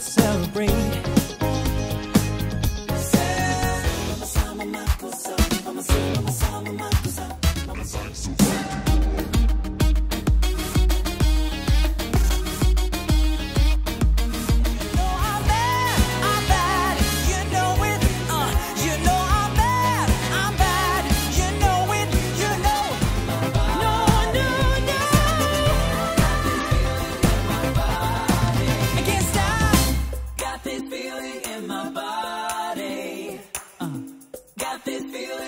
celebrate. feeling in my body. Uh. Got this feeling.